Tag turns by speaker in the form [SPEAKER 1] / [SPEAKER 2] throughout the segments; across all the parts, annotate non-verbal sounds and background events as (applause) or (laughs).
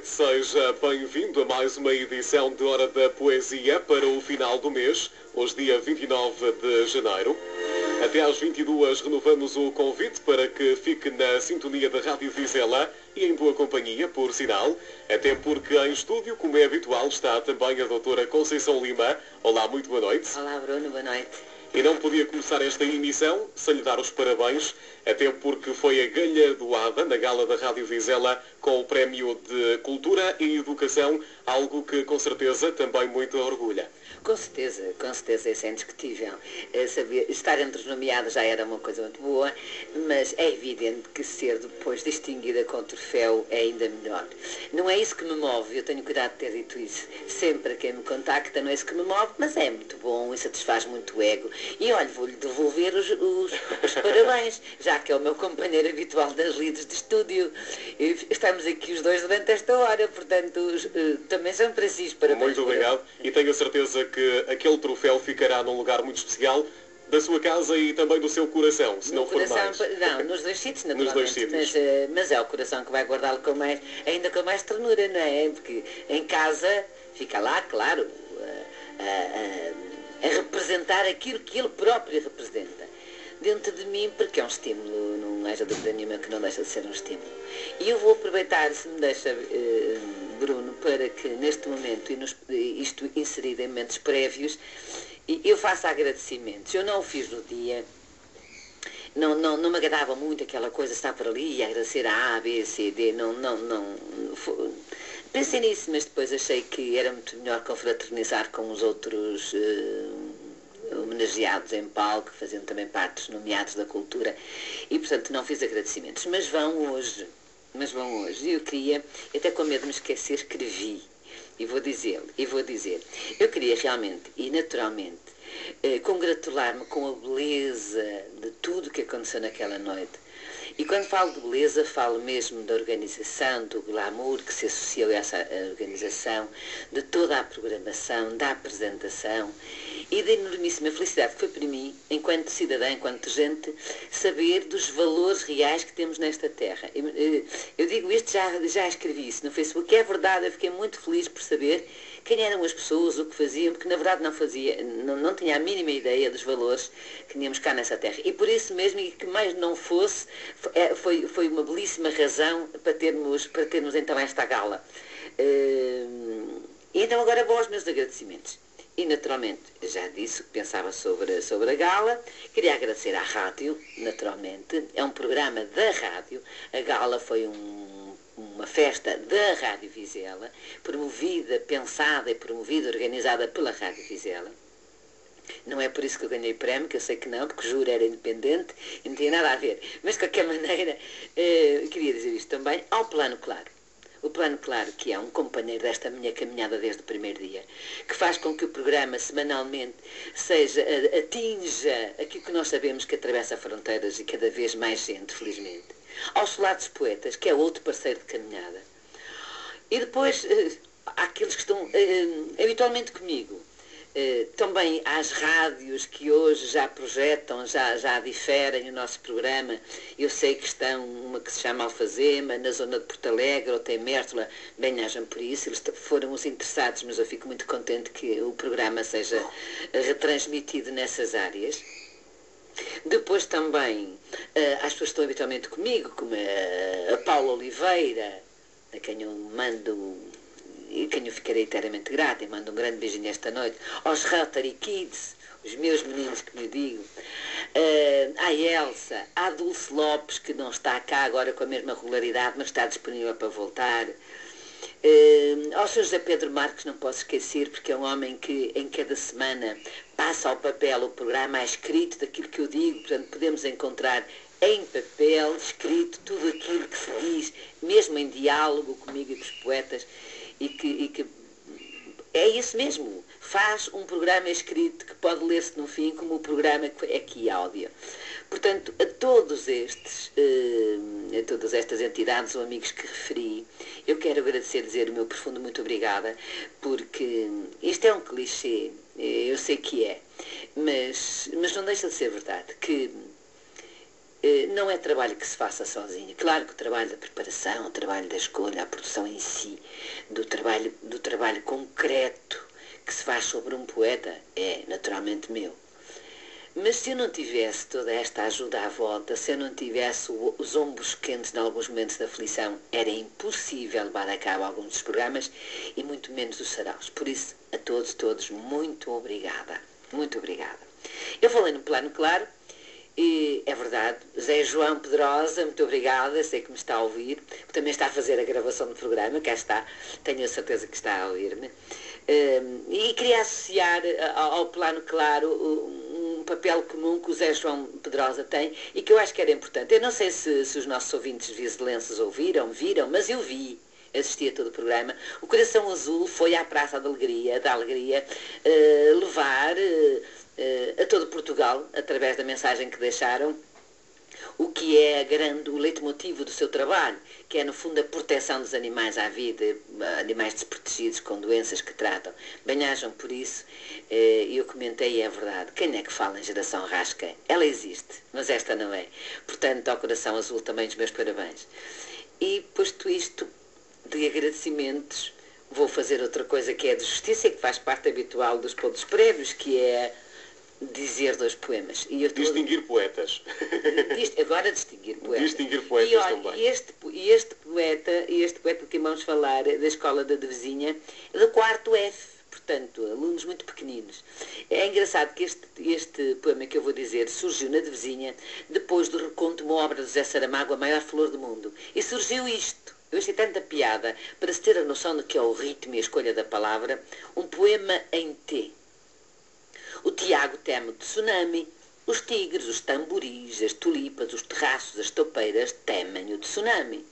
[SPEAKER 1] Noite. Seja bem-vindo a mais uma edição de Hora da Poesia para o final do mês, hoje dia 29 de janeiro. Até às 22 renovamos o convite para que fique na sintonia da Rádio Vizela e em boa companhia, por sinal, até porque em estúdio, como é habitual, está também a doutora Conceição Lima. Olá, muito boa noite.
[SPEAKER 2] Olá, Bruno, boa noite.
[SPEAKER 1] E não podia começar esta emissão sem lhe dar os parabéns, até porque foi a galhardoada na gala da Rádio Vizela com o Prémio de Cultura e Educação, algo que com certeza também muito orgulha.
[SPEAKER 2] Com certeza, com certeza, isso é indiscutível. É estar entre os nomeados já era uma coisa muito boa, mas é evidente que ser depois distinguida com o troféu é ainda melhor. Não é isso que me move, eu tenho cuidado de ter dito isso. Sempre quem me contacta não é isso que me move, mas é muito bom e satisfaz muito o ego. E olha, vou-lhe devolver os, os, os (laughs) parabéns, já que é o meu companheiro habitual das lides de estúdio. Estamos aqui os dois durante esta hora, portanto, eh, também para si os parabéns.
[SPEAKER 1] Muito obrigado e tenho a certeza que aquele troféu ficará num lugar muito especial da sua casa e também do seu coração, se
[SPEAKER 2] no
[SPEAKER 1] não for mais.
[SPEAKER 2] Não, (laughs) nos dois sítios, naturalmente.
[SPEAKER 1] Nos dois sítios.
[SPEAKER 2] Mas, uh, mas, é o coração que vai guardá-lo com mais, ainda com mais ternura, não é? Porque em casa fica lá, claro, a, a, a representar aquilo que ele próprio representa. Dentro de mim, porque é um estímulo, não haja dúvida nenhuma que não deixa de ser um estímulo. E eu vou aproveitar, se me deixa, uh, Bruno, para que neste momento, e nos, isto inserido em momentos prévios, eu faço agradecimentos. Eu não o fiz no dia, não, não, não me agradava muito aquela coisa estar por ali e agradecer a A, B, C, D, não, não, não. Pensei nisso, mas depois achei que era muito melhor confraternizar com os outros uh, homenageados em palco, fazendo também parte dos nomeados da cultura, e portanto não fiz agradecimentos. Mas vão hoje, mas vão hoje. E eu queria, até com medo de me esquecer, escrevi e vou dizer, e vou dizer, eu queria realmente e naturalmente eh, congratular-me com a beleza de tudo que aconteceu naquela noite. E quando falo de beleza, falo mesmo da organização, do glamour que se associou a essa organização, de toda a programação, da apresentação e da enormíssima felicidade que foi para mim, enquanto cidadã, enquanto gente, saber dos valores reais que temos nesta terra. Eu, eh, digo isto, já, já escrevi isso no Facebook, é verdade, eu fiquei muito feliz por saber quem eram as pessoas, o que faziam, porque na verdade não fazia, não, não tinha a mínima ideia dos valores que tínhamos cá nessa terra. E por isso mesmo, e que mais não fosse, é, foi, foi uma belíssima razão para termos, para termos então esta gala. Uh, e então agora vou aos meus agradecimentos. E naturalmente, já disse o que pensava sobre, sobre a gala. Queria agradecer à rádio, naturalmente. É um programa da rádio. A gala foi um, uma festa da Rádio Vizela, promovida, pensada e promovida, organizada pela Rádio Vizela. Não é por isso que eu ganhei prémio, que eu sei que não, porque o júri era independente e não tinha nada a ver. Mas, de qualquer (laughs) maneira, eh, queria dizer isto também ao Plano Claro. O Plano Claro, que é um companheiro desta minha caminhada desde o primeiro dia, que faz com que o programa semanalmente seja, atinja aquilo que nós sabemos que atravessa fronteiras e cada vez mais gente, felizmente. Aos Solados Poetas, que é outro parceiro de caminhada. E depois, eh, há aqueles que estão eh, habitualmente comigo, eh, também às rádios que hoje já projetam, já, já diferem o nosso programa. Eu sei que estão uma que se chama Alfazema, na zona de Porto Alegre, ou tem Mértola, bem hajam por isso, eles foram os interessados, mas eu fico muito contente que o programa seja retransmitido nessas áreas. Depois também, eh, as pessoas que estão habitualmente comigo, como a, a Paula Oliveira, a quem eu mando e quem eu ficarei eternamente grata, e mando um grande beijinho esta noite, aos Rotary Kids, os meus meninos que me digo, uh, à Elsa, à Dulce Lopes, que não está cá agora com a mesma regularidade, mas está disponível para voltar, uh, ao Sr. José Pedro Marques, não posso esquecer, porque é um homem que em cada semana passa ao papel o programa escrito daquilo que eu digo, portanto podemos encontrar em papel, escrito, tudo aquilo que se diz, mesmo em diálogo comigo e com os poetas, e que, e que é isso mesmo. Faz um programa escrito que pode ler-se no fim como o programa que é áudio. Portanto, a todos estes, eh, a todas estas entidades ou amigos que referi, eu quero agradecer, dizer o meu profundo muito obrigada, porque isto é um clichê, eu sei que é, mas, mas não deixa de ser verdade, que eh, não é trabalho que se faça sozinho. Claro que o trabalho da preparação, o trabalho da escolha, a produção em si, do trabalho, do trabalho concreto que se faz sobre um poeta é naturalmente meu. Mas se eu não tivesse toda esta ajuda à volta, se eu não tivesse os ombros quentes em alguns momentos da aflição, era impossível levar a cabo alguns dos programas e muito menos os saraus. Por isso, a todos, todos, muito obrigada. Muito obrigada. Eu falei no plano claro, e é verdade, Zé João Pedrosa, muito obrigada, sei que me está a ouvir, que também está a fazer a gravação do programa, cá está, tenho a certeza que está a ouvir-me. Hum, e queria associar ao plano claro um papel comum que o Zé João Pedrosa tem e que eu acho que era importante. Eu não sei se, se os nossos ouvintes vizelenses ouviram, viram, mas eu vi assisti a todo o programa. O Coração Azul foi à Praça da Alegria, da Alegria, uh, levar uh, a todo Portugal, através da mensagem que deixaram, o que é grande, o leitmotivo do seu trabalho, que é, no fundo, a proteção dos animais à vida, animais desprotegidos com doenças que tratam. Bem-ajam por isso, e eu comentei, é verdade, quem é que fala em geração rasca? Ela existe, mas esta não é. Portanto, ao Coração Azul também os meus parabéns. E, posto isto, de agradecimentos, vou fazer outra coisa que é de justiça e que faz parte habitual dos pontos prévios, que é dizer dois poemas.
[SPEAKER 1] E eu distinguir poetas.
[SPEAKER 2] agora distinguir poetas.
[SPEAKER 1] Distinguir poetas
[SPEAKER 2] e, olha,
[SPEAKER 1] também.
[SPEAKER 2] Este, este poeta, este poeta de quem vamos falar, da escola da Devezinha, é do quarto F, portanto, alunos muito pequeninos. É engraçado que este, este poema que eu vou dizer surgiu na Devezinha depois do reconto de uma obra de José Saramago, A Maior Flor do Mundo. E surgiu isto. Eu achei tanta piada, para se ter a noção do que é o ritmo e a escolha da palavra, um poema em T. O Tiago teme o tsunami, os tigres, os tamboris, as tulipas, os terraços, as topeiras temem o tsunami.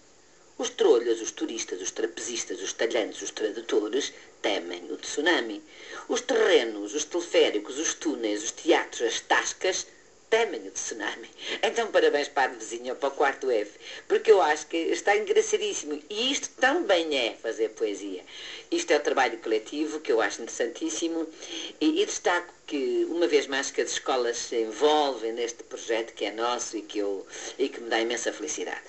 [SPEAKER 2] Os trolhas, os turistas, os trapezistas, os talhantes, os tradutores temem o tsunami. Os terrenos, os teleféricos, os túneis, os teatros, as tascas temem o tsunami. Então, parabéns para a vizinha, para o quarto F, porque eu acho que está engraçadíssimo. E isto também é fazer poesia. Isto é o trabalho coletivo, que eu acho interessantíssimo, e, e destaco que, uma vez mais, que as escolas se envolvem neste projeto que é nosso e que, eu, e que me dá imensa felicidade.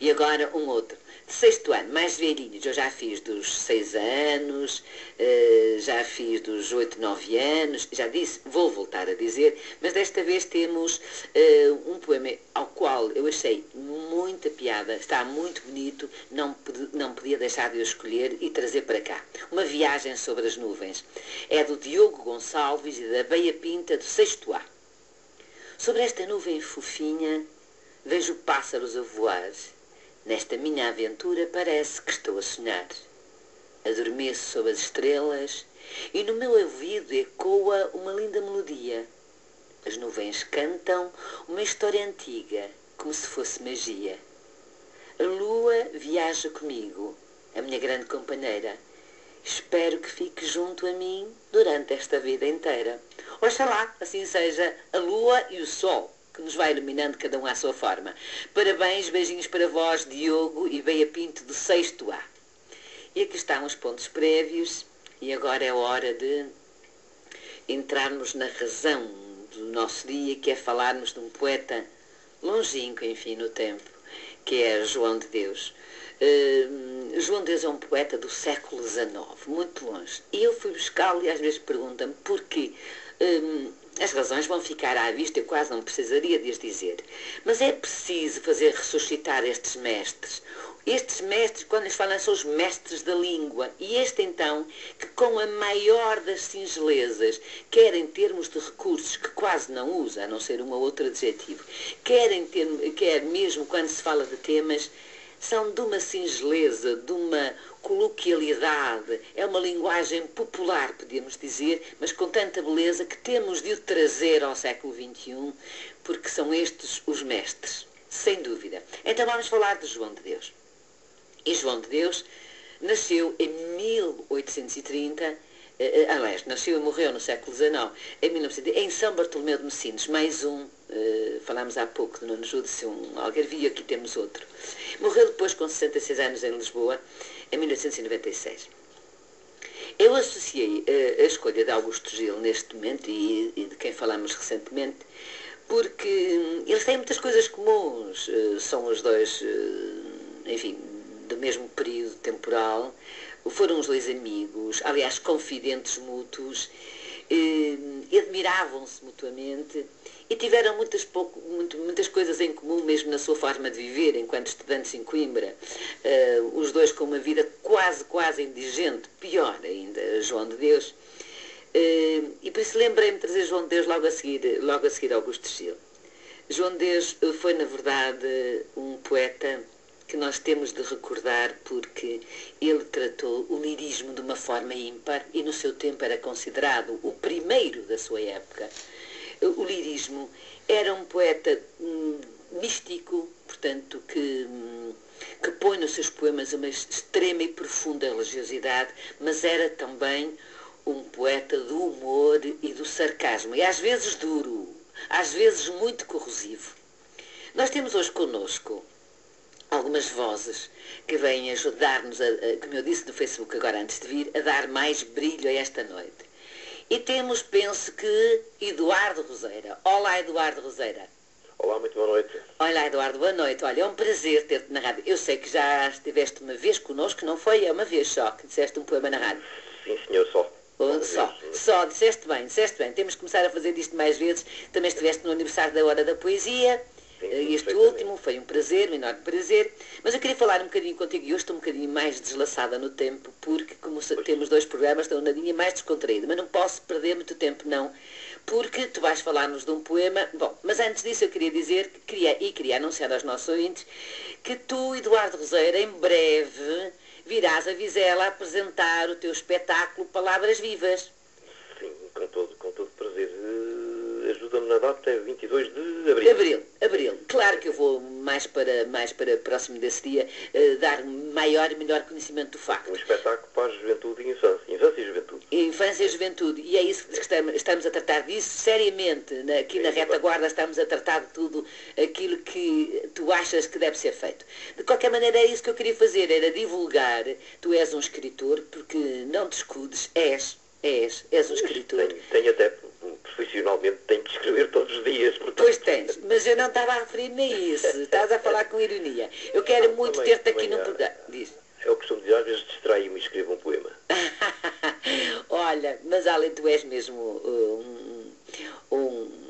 [SPEAKER 2] E agora um outro sexto ano, mais velhinhos, eu já fiz dos seis anos, uh, já fiz dos oito, nove anos, já disse, vou voltar a dizer, mas desta vez temos uh, um poema ao qual eu achei muita piada, está muito bonito, não, não podia deixar de o escolher e trazer para cá. Uma viagem sobre as nuvens. É do Diogo Gonçalves e da Beia Pinta do sexto A. Sobre esta nuvem fofinha, vejo pássaros a voar Nesta minha aventura parece que estou a sonhar. Adormeço sob as estrelas e no meu ouvido ecoa uma linda melodia. As nuvens cantam uma história antiga, como se fosse magia. A lua viaja comigo, a minha grande companheira. Espero que fique junto a mim durante esta vida inteira. Oxalá, assim seja, a lua e o sol que nos vai iluminando cada um à sua forma. Parabéns, beijinhos para vós, Diogo e Beia Pinto do sexto A. E aqui estão os pontos prévios e agora é hora de entrarmos na razão do nosso dia, que é falarmos de um poeta longínquo, enfim, no tempo, que é João de Deus. Uh, João de Deus é um poeta do século XIX, muito longe. E eu fui buscá-lo e às vezes perguntam-me porquê. Uh, as razões vão ficar à vista, eu quase não precisaria de as dizer. Mas é preciso fazer ressuscitar estes mestres. Estes mestres, quando lhes falam, são os mestres da língua. E este, então, que com a maior das singelezas, quer em termos de recursos, que quase não usa, a não ser um ou outro adjetivo, quer, em termos, quer mesmo quando se fala de temas, são de uma singeleza, de uma coloquialidade, é uma linguagem popular, podíamos dizer, mas com tanta beleza que temos de o trazer ao século XXI, porque são estes os mestres, sem dúvida. Então vamos falar de João de Deus. E João de Deus nasceu em 1830 eh, eh, aliás, nasceu e morreu no século XIX, em 1900, em São Bartolomeu de Messinos, mais um, eh, falámos há pouco de Nuno Júdice, um algarvio, aqui temos outro. Morreu depois com 66 anos em Lisboa, em 1996. Eu associei a escolha de Augusto Gil neste momento, e, e de quem falamos recentemente, porque hum, eles têm muitas coisas comuns. Uh, são os dois, uh, enfim, do mesmo período temporal. Foram os dois amigos, aliás, confidentes mútuos, uh, admiravam-se mutuamente e tiveram muitas, pouco, muito, muitas coisas em comum mesmo na sua forma de viver enquanto estudantes em Coimbra. Uh, os dois com uma vida quase, quase indigente, pior ainda, João de Deus. Uh, e por isso lembrei-me de trazer João de Deus logo a seguir, logo a seguir Augusto Chile. João de Deus foi, na verdade, um poeta que nós temos de recordar porque ele tratou o lirismo de uma forma ímpar e no seu tempo era considerado o primeiro da sua época o lirismo. Era um poeta hum, místico, portanto, que, hum, que põe nos seus poemas uma extrema e profunda religiosidade, mas era também um poeta do humor e do sarcasmo, e às vezes duro, às vezes muito corrosivo. Nós temos hoje conosco algumas vozes que vêm ajudar-nos, como eu disse no Facebook agora antes de vir, a dar mais brilho a esta noite. E temos, penso que, Eduardo Roseira. Olá, Eduardo Roseira.
[SPEAKER 3] Olá, muito boa noite.
[SPEAKER 2] Olá, Eduardo, boa noite. Olha, é um prazer ter-te na rádio. Eu sei que já estiveste uma vez connosco, não foi? É uma vez só que disseste um poema na rádio.
[SPEAKER 3] Sim, senhor, só.
[SPEAKER 2] Só, só, disseste bem, disseste bem. Temos que começar a fazer isto mais vezes. Também estiveste no aniversário da Hora da Poesia. Este último foi um prazer, um enorme prazer. Mas eu queria falar um bocadinho contigo e hoje estou um bocadinho mais deslaçada no tempo, porque como temos dois programas, estou um nadinha mais descontraída. Mas não posso perder muito tempo, não. Porque tu vais falar-nos de um poema. Bom, mas antes disso eu queria dizer que queria, e queria anunciar aos nossos ouvintes que tu, Eduardo Roseira, em breve virás a Vizela apresentar o teu espetáculo Palavras Vivas.
[SPEAKER 3] Sim, com todo, com todo ajuda-me na data, é 22 de abril.
[SPEAKER 2] Abril, abril. Claro que eu vou mais para, mais para próximo desse dia uh, dar maior e melhor conhecimento do facto.
[SPEAKER 3] Um espetáculo para a juventude e infância. Infância e juventude.
[SPEAKER 2] Infância e juventude. E é isso que estamos, a tratar disso seriamente. Aqui na retaguarda estamos a tratar de tudo aquilo que tu achas que deve ser feito. De qualquer maneira, é isso que eu queria fazer, era divulgar. Tu és um escritor, porque não te escudes, és, és, és um escritor.
[SPEAKER 3] Tenho, tenho até profissionalmente tenho que escrever todos os dias.
[SPEAKER 2] Portanto... Pois tens, mas eu não estava a referir-me a isso. Estás a falar com ironia. Eu quero não, muito ter-te aqui no programa. Diz.
[SPEAKER 3] É o costume dizer, às vezes distraio-me e escrevo um poema. (laughs)
[SPEAKER 2] Olha, mas além tu és mesmo uh, um, um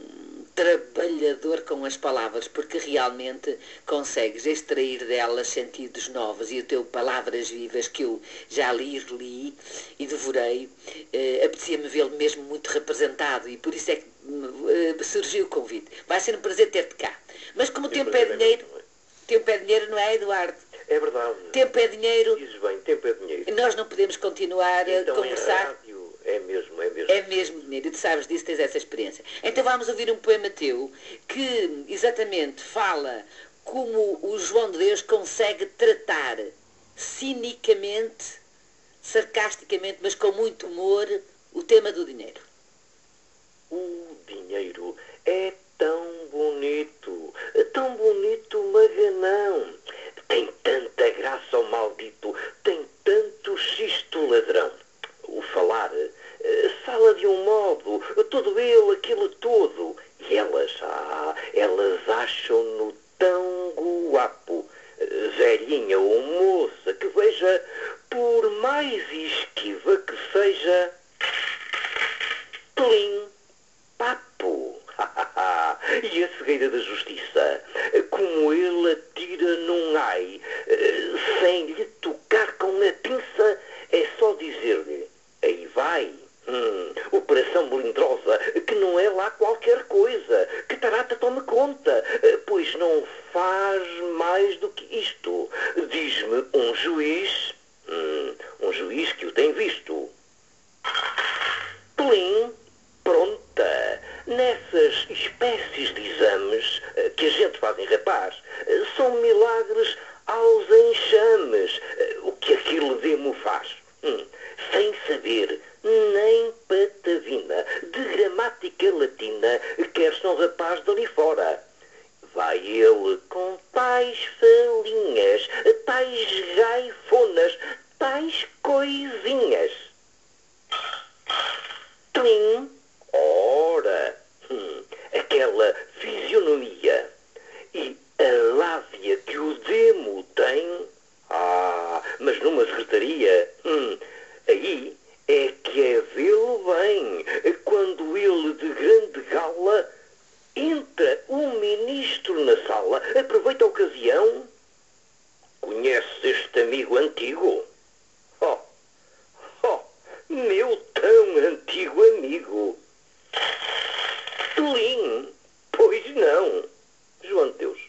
[SPEAKER 2] trabalhador com as palavras, porque realmente consegues extrair delas sentidos novos e o teu Palavras Vivas, que eu já li, reli e devorei, eh, apetecia-me vê-lo mesmo muito representado e por isso é que eh, surgiu o convite. Vai ser um prazer ter-te cá. Mas como o tempo é dinheiro, tempo é dinheiro, não é, Eduardo?
[SPEAKER 3] É verdade.
[SPEAKER 2] Tempo é dinheiro.
[SPEAKER 3] Dizes bem, tempo é dinheiro.
[SPEAKER 2] Nós não podemos continuar
[SPEAKER 3] então,
[SPEAKER 2] a conversar.
[SPEAKER 3] Rádio é mesmo, é mesmo.
[SPEAKER 2] É mesmo, dinheiro. E tu sabes disso, tens essa experiência. Então vamos ouvir um poema teu que exatamente fala como o João de Deus consegue tratar cinicamente, sarcasticamente, mas com muito humor, o tema do dinheiro.
[SPEAKER 3] O dinheiro é tão bonito, tão bonito, maganão. Tem tanta graça, o maldito, tem tanto xisto ladrão. O falar fala de um modo, todo ele, aquele todo. E elas, ah, elas acham-no tão guapo, velhinha ou moça, que veja, por mais esquiva que seja, plim, papo. e a cegueira da justiça, como ele atira num ai, sem lhe tocar com a pinça, é só dizer-lhe, aí vai. Hum, operação melindrosa, que não é lá qualquer coisa. Que Tarata tome conta, eh, pois não faz mais do que isto. Diz-me um juiz, hum, um juiz que o tem visto. Plim, pronta. Nessas espécies de exames eh, que a gente faz em rapaz, eh, são milagres aos enxames. O que aquilo demo faz? Hum, sem saber nem patavina de gramática latina, quer São Rapaz dali fora. Vai ele com tais falinhas, tais gaifonas, tais coisinhas. Tlim, ora, hum, aquela dia. Hum, aí é que é vê-lo bem, quando ele de grande gala entra um ministro na sala, aproveita a ocasião. Conhece este amigo antigo? Oh, oh, meu tão antigo amigo. Selim, pois não. João de Deus.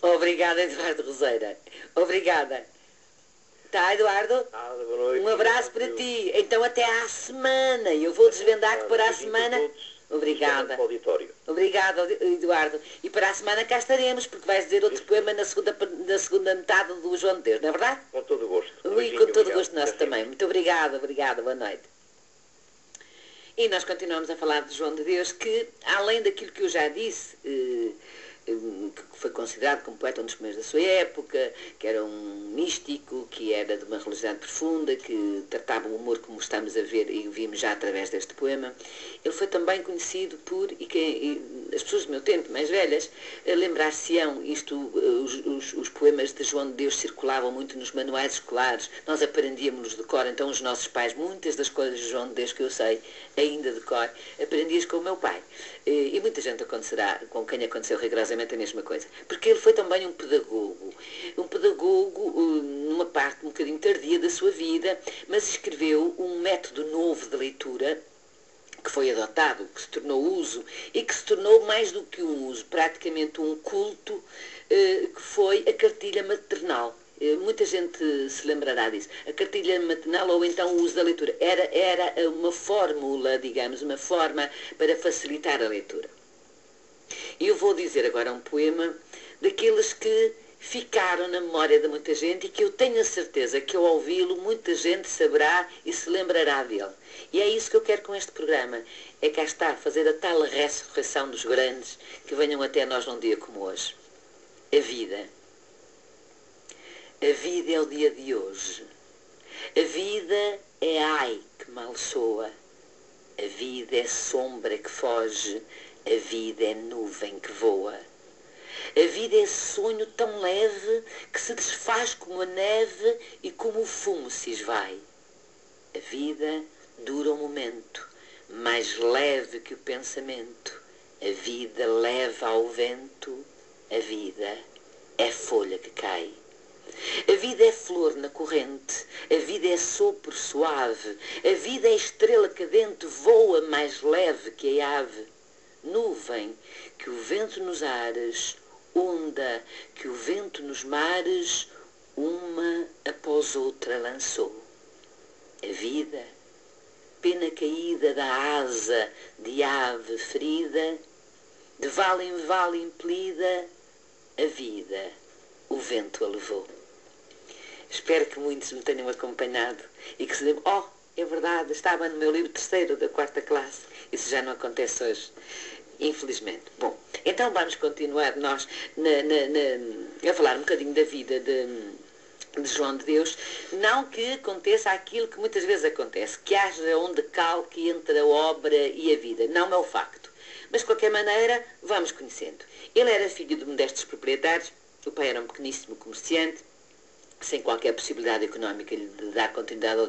[SPEAKER 2] Obrigada, Eduardo Roseira. Obrigada. Tá, Eduardo?
[SPEAKER 3] Boa noite.
[SPEAKER 2] Um abraço para ti. Então até à semana. Eu vou desvendar que para a semana. Obrigada.
[SPEAKER 3] O auditório.
[SPEAKER 2] Obrigada, Eduardo. E para a semana cá estaremos, porque vais dizer outro poema na segunda, na segunda metade do João de Deus, não é verdade?
[SPEAKER 3] Com todo o gosto.
[SPEAKER 2] E
[SPEAKER 3] Beijinho,
[SPEAKER 2] com todo o
[SPEAKER 3] obrigado.
[SPEAKER 2] gosto nosso também. Muito obrigada, obrigada, boa noite. E nós continuamos a falar de João de Deus, que, além daquilo que eu já disse, eh, que foi considerado como poeta um dos primeiros da sua época, que era um místico, que era de uma religiosidade profunda, que tratava o humor como estamos a ver e vimos já através deste poema, ele foi também conhecido por, e que e as pessoas do meu tempo, mais velhas, eh, lembrar-se-ão, isto, eh, os, os- os poemas de João de Deus circulavam muito nos manuais escolares, nós aprendíamos de cor, então os nossos pais, muitas das coisas de João de Deus que eu sei, ainda de cor, aprendi-as com o meu pai. Eh, E muita gente acontecerá, com quem aconteceu rigorosamente a mesma coisa. Porque ele foi também um pedagogo. Um pedagogo eh, numa parte um bocadinho tardia da sua vida, mas escreveu um método novo de leitura que foi adotado, que se tornou uso e que se tornou mais do que um uso, praticamente um culto, eh, que foi a cartilha maternal. Eh, Muita gente se lembrará disso. A cartilha maternal ou então o uso da leitura. Era, era uma fórmula, digamos, uma forma para facilitar a leitura. E eu vou dizer agora um poema daqueles que ficaram na memória de muita gente e que eu tenho a certeza que ao ouvi-lo muita gente saberá e se lembrará dele. E é isso que eu quero com este programa. É cá está, fazer a tal ressurreição dos grandes que venham até nós num dia como hoje. A vida. A vida é o dia de hoje. A vida é ai que mal soa. A vida é sombra que foge. A vida é nuvem que voa. A vida é sonho tão leve que se desfaz como a neve e como o fumo se esvai. A vida dura um momento, mais leve que o pensamento. A vida leva ao vento. A vida é folha que cai. A vida é flor na corrente, a vida é sopro suave, a vida é estrela cadente, voa mais leve que a ave. Nuvem que o vento nos ares, onda que o vento nos mares, uma após outra lançou. A vida, pena caída da asa de ave ferida, de vale em vale impelida, a vida, o vento a levou. Espero que muitos me tenham acompanhado e que se lembrem, oh, é verdade, estava no meu livro terceiro da quarta classe. Isso já não acontece hoje, infelizmente. Bom, então vamos continuar nós na- na- na- a falar um bocadinho da vida de, de João de Deus. Não que aconteça aquilo que muitas vezes acontece, que haja um decalque entre a obra e a vida. Não é o facto. Mas, de qualquer maneira, vamos conhecendo. Ele era filho de modestos proprietários, o pai era um pequeníssimo comerciante, sem qualquer possibilidade económica de dar continuidade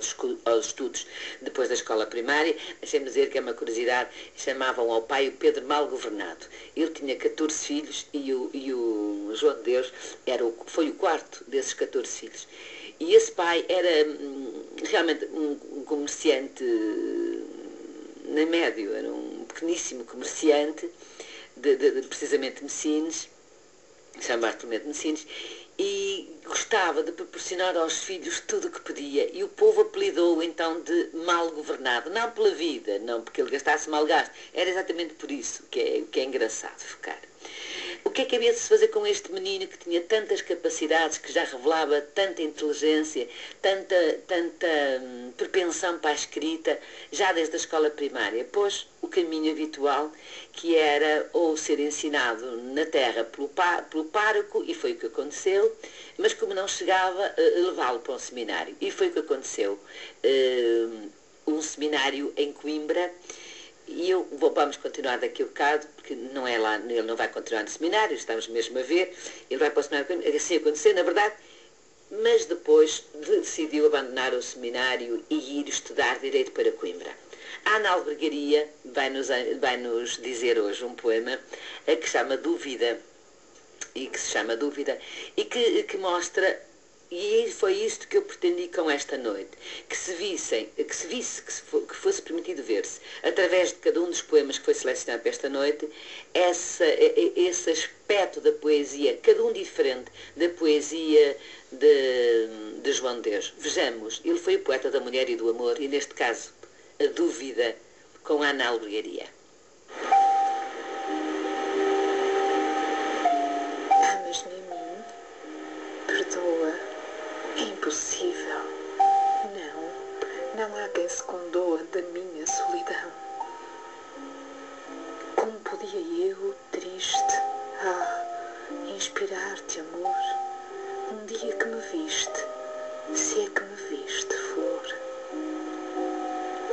[SPEAKER 2] aos, estudos depois da escola primária. Deixem-me dizer que é uma curiosidade, chamavam ao pai o Pedro Mal Governado. Ele tinha 14 filhos e o, e o João de Deus era o, foi o quarto desses 14 filhos. E esse pai era hum, realmente um, comerciante na médio, era um pequeníssimo comerciante, de, de- de, precisamente Messines, São Bartolomeu de Messines, e gostava de proporcionar aos filhos tudo o que podia. E o povo apelidou-o então de mal governado. Não pela vida, não porque ele gastasse mal gasto. Era exatamente por isso que é, que é engraçado focar. O que é que havia de se fazer com este menino que tinha tantas capacidades, que já revelava tanta inteligência, tanta, tanta hum, propensão para a escrita, já desde a escola primária? Pois o caminho habitual, que era ou ser ensinado na terra pelo, pá- pelo pároco, e foi o que aconteceu, mas como não chegava, eh, levá-lo para um seminário. E foi o que aconteceu. Eh, um seminário em Coimbra, e eu vamos continuar daqui a bocado, porque não é lá, ele não vai continuar no seminário, estamos mesmo a ver, ele vai para o seminário, assim aconteceu, na verdade, mas depois decidiu abandonar o seminário e ir estudar Direito para Coimbra. A Ana Albergaria vai-nos vai -nos dizer hoje um poema que chama Dúvida, e que se chama Dúvida, e que, que mostra e foi isto que eu pretendi com esta noite, que se vissem, que se visse, que, se que fosse permitido ver-se, através de cada um dos poemas que foi selecionado para esta noite, essa, esse aspecto da poesia, cada um diferente da poesia de, de João de Deus. Vejamos, ele foi o poeta da mulher e do amor, e neste caso, a dúvida com a Ana.
[SPEAKER 4] Amas-me mim? Perdoa. É impossível. Não, não há quem se condoa da minha solidão. Como podia eu, triste, ah, inspirar-te amor, um dia que me viste, se é que me viste, flor.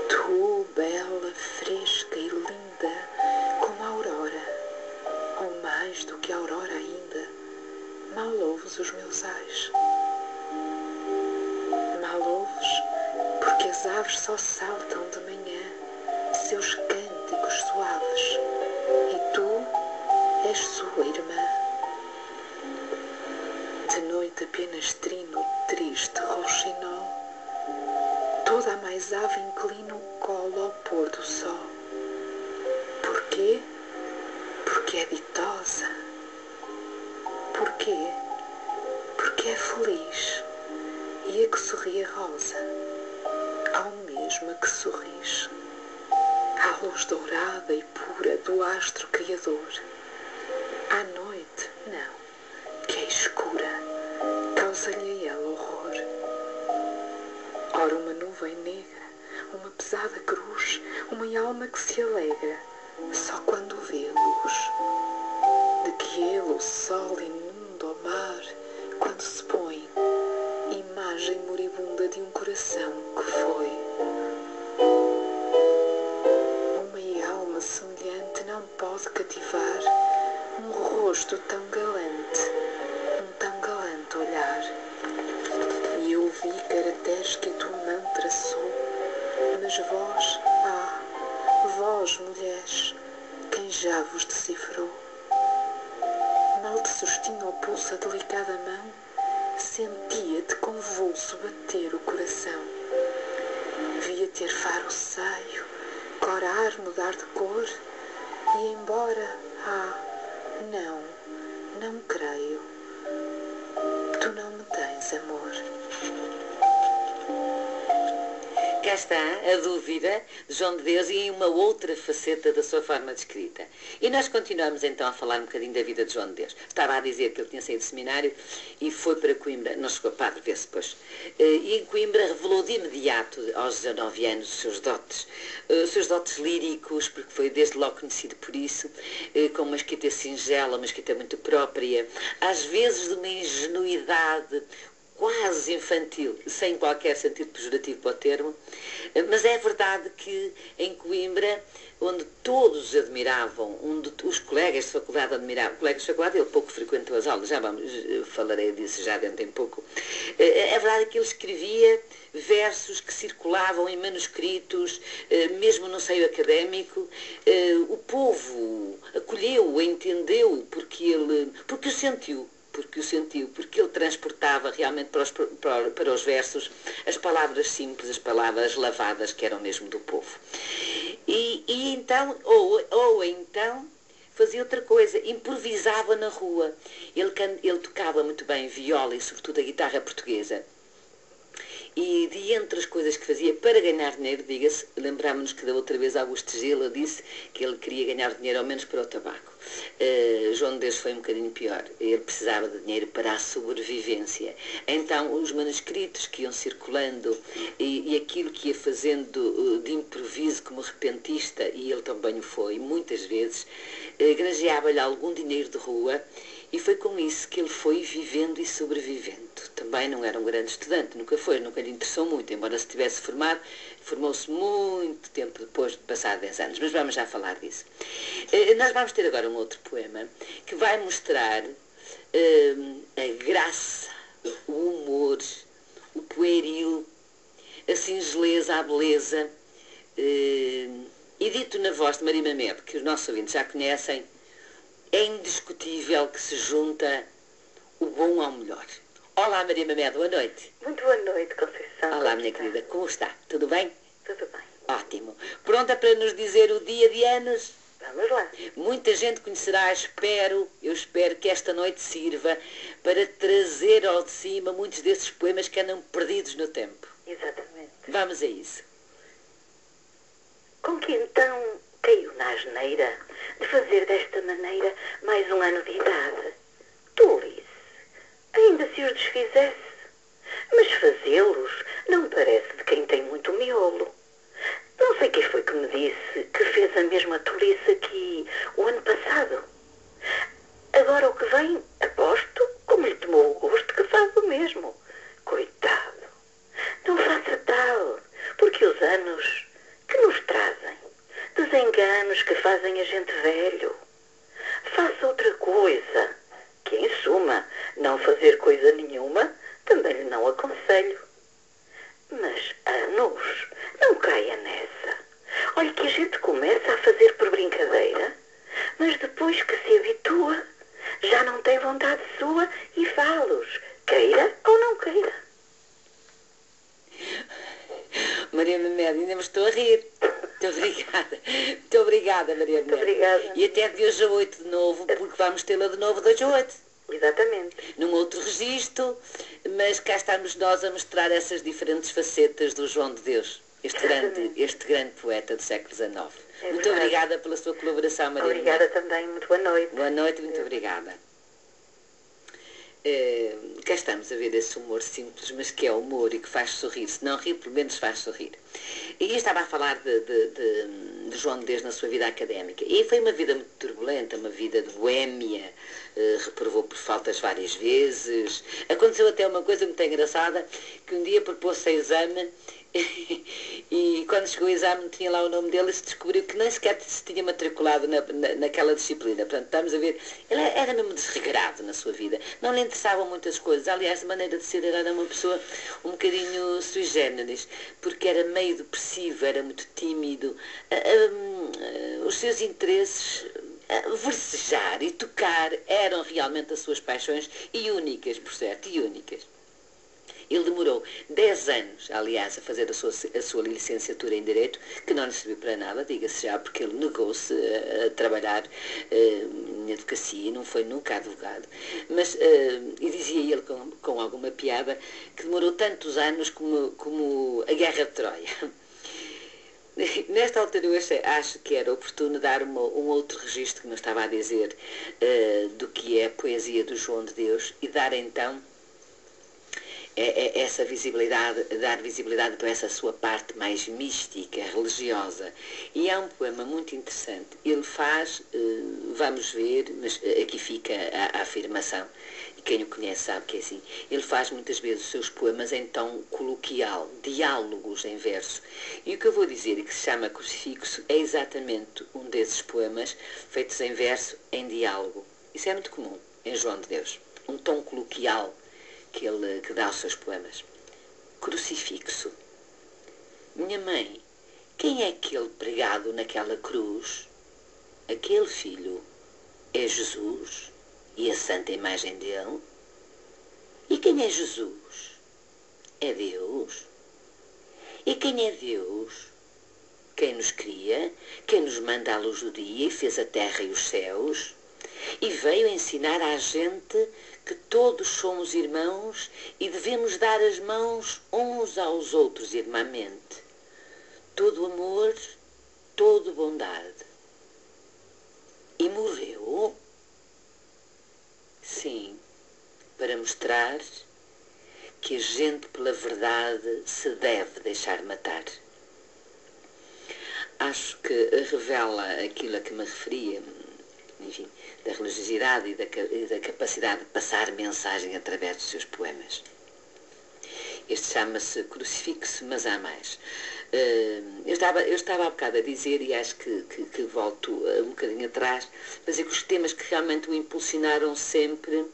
[SPEAKER 4] Tu, bela, fresca e linda, como a aurora, ou mais do que a aurora ainda, mal ouves os meus ais. Porque as aves só saltam de manhã, seus cânticos suaves, e tu és sua irmã. De noite apenas trino, triste rouxinol, toda a mais ave inclina o colo ao pôr do sol. Porquê? Porque é ditosa. Porquê? Porque é feliz. E a que sorri a rosa, ao mesmo a que sorris. À luz dourada e pura do astro criador. À noite, não, que é escura, causa-lhe a ela horror. Ora uma nuvem negra, uma pesada cruz, uma alma que se alegra, só quando vê a luz. De que ele, o sol imundo imagem moribunda de um coração que foi. Uma alma semelhante não pode cativar um rosto tão galante, um tão galante olhar. E eu vi caracteres que a tua mão traçou, mas vós, ah, vós, mulheres, quem já vos decifrou? Mal te sustinha o pulso a delicada mão, sentia-te convulso bater o coração. Via ter faro o seio, corar mudar de cor, e embora, ah, não, não creio, tu não me tens amor.
[SPEAKER 2] Cá está a dúvida de João de Deus e em uma outra faceta da sua forma de escrita. E nós continuamos então a falar um bocadinho da vida de João de Deus. Estava a dizer que ele tinha saído do seminário e foi para Coimbra, não chegou a padre, vê-se depois. E em Coimbra revelou de imediato, aos 19 anos, os seus dotes. Os seus dotes líricos, porque foi desde logo conhecido por isso, com uma escrita singela, uma escrita muito própria, às vezes de uma ingenuidade, quase infantil, sem qualquer sentido pejorativo para o termo, mas é verdade que em Coimbra, onde todos admiravam, onde os colegas de faculdade admiravam, colegas de faculdade, ele pouco frequentou as aulas, já vamos, falarei disso já dentro em pouco, é verdade que ele escrevia versos que circulavam em manuscritos, mesmo no seio académico, o povo acolheu, entendeu, porque ele, porque o sentiu porque o sentiu, porque ele transportava realmente para os, para, para os versos as palavras simples, as palavras lavadas que eram mesmo do povo. E, e então, ou, ou então, fazia outra coisa, improvisava na rua. Ele, ele tocava muito bem viola e sobretudo a guitarra portuguesa. E de entre as coisas que fazia para ganhar dinheiro, diga-se, lembrámos-nos que da outra vez Augusto Gila disse que ele queria ganhar dinheiro ao menos para o tabaco. Uh, João de Deus foi um bocadinho pior. Ele precisava de dinheiro para a sobrevivência. Então, os manuscritos que iam circulando e, e aquilo que ia fazendo uh, de improviso como repentista, e ele também o foi, muitas vezes, uh, granjeava-lhe algum dinheiro de rua e foi com isso que ele foi vivendo e sobrevivendo. Também não era um grande estudante, nunca foi, nunca lhe interessou muito, embora se tivesse formado, formou-se muito tempo depois de passar 10 anos, mas vamos já falar disso. Eh, nós vamos ter agora um outro poema que vai mostrar eh, a graça, o humor, o pueril, a singeleza, a beleza. Eh, e dito na voz de Maria Mamed, que os nossos ouvintes já conhecem, é indiscutível que se junta o bom ao melhor. Olá Maria Mamed, boa noite.
[SPEAKER 5] Muito boa noite, Conceição.
[SPEAKER 2] Olá minha querida, como está? Tudo bem?
[SPEAKER 5] Tudo bem.
[SPEAKER 2] Ótimo. Pronta para nos dizer o dia de anos?
[SPEAKER 5] Vamos lá.
[SPEAKER 2] Muita gente conhecerá, espero, eu espero que esta noite sirva para trazer ao de cima muitos desses poemas que andam perdidos no tempo.
[SPEAKER 5] Exatamente.
[SPEAKER 2] Vamos a isso.
[SPEAKER 5] Com que então caiu na asneira de fazer desta maneira mais um ano de idade? Tolice. Ainda se os desfizesse. Mas fazê-los não parece de quem tem muito miolo. Não sei quem foi que me disse que fez a mesma tolice aqui o ano passado. Agora o que vem, aposto, como lhe tomou o gosto, que faz o mesmo. Coitado. Não faça tal, porque os anos que nos trazem, desenganos que fazem a gente velho. Faça outra coisa, que em suma, não fazer coisa nenhuma, também lhe não aconselho. Mas anos, não caia nessa. Olha que a gente começa a fazer por brincadeira, mas depois que se habitua, já não tem vontade sua e fá-los, queira ou não queira.
[SPEAKER 2] Maria Mamed, ainda me estou a rir. Muito obrigada. Muito obrigada, Maria.
[SPEAKER 5] Muito obrigada.
[SPEAKER 2] E até de hoje a 8 de novo, porque vamos tê-la de novo de hoje a 8.
[SPEAKER 5] Exatamente.
[SPEAKER 2] Num outro registro, mas cá estamos nós a mostrar essas diferentes facetas do João de Deus. Este grande, este grande poeta do século XIX.
[SPEAKER 5] É
[SPEAKER 2] muito
[SPEAKER 5] verdade.
[SPEAKER 2] obrigada pela sua colaboração, Maria
[SPEAKER 5] Obrigada também, muito boa noite.
[SPEAKER 2] Boa noite, muito obrigada. Eh, cá estamos a ver esse humor simples, mas que é humor e que faz sorrir. Se não rir, pelo menos faz sorrir. E eu estava a falar de, de- de- de João de Deus na sua vida académica. E foi uma vida muito turbulenta, uma vida de boémia. eh, reprovou por faltas várias vezes. Aconteceu até uma coisa muito engraçada, que um dia propôs-se a exame (laughs) e quando chegou o exame tinha lá o nome dele e se descobriu que nem sequer se tinha matriculado na, na- naquela disciplina. Portanto, estamos a ver, ele era mesmo desregrado na sua vida. Não lhe interessavam muitas coisas. Aliás, de maneira de ser, era uma pessoa um bocadinho sui generis, porque era meio depressivo, era muito tímido. Ah, ah, os seus interesses ah, versejar e tocar eram realmente as suas paixões e únicas, por certo, e únicas. Ele demorou 10 anos, aliás, a fazer a sua, a sua licenciatura em Direito, que não lhe serviu para nada, diga-se já, porque ele negou-se a, a trabalhar eh, em advocacia, não foi nunca advogado. Mas, eh, e dizia ele com, com alguma piada, que demorou tantos anos como, como a Guerra de Troia. (laughs) Nesta altura eu achei- acho que era oportuno dar uma- um outro registro que não estava a dizer eh, do que é a poesia do João de Deus e dar então essa visibilidade, dar visibilidade para essa sua parte mais mística, religiosa. E há um poema muito interessante. Ele faz, eh, vamos ver, mas eh, aqui fica a, a afirmação, e quem o conhece sabe que é assim. Ele faz muitas vezes os seus poemas em tom coloquial, diálogos em verso. E o que eu vou dizer, que se chama Crucifixo, é exatamente um desses poemas feitos em verso, em diálogo. Isso é muito comum em João de Deus. Um tom coloquial que ele que dá aos seus poemas. Crucifixo. Minha mãe, quem é aquele pregado naquela cruz? Aquele filho é Jesus e a santa imagem dele? E quem é Jesus? É Deus. E quem é Deus? Quem nos cria, quem nos manda a luz do dia e fez a terra e os céus? E veio ensinar à gente que todos somos irmãos e devemos dar as mãos uns aos outros irmãmente. Todo amor, todo bondade. E morreu? Sim, para mostrar que a gente pela verdade se deve deixar matar. Acho que revela aquilo a que me referia, enfim, da religiosidade e da, e da capacidade de passar mensagem através dos seus poemas. Este chama-se Crucifixo, mas há mais. Eh, eu, estava, eu estava há bocado a dizer, e acho que, que, que volto eh, um bocadinho atrás, mas é que os temas que realmente o impulsionaram sempre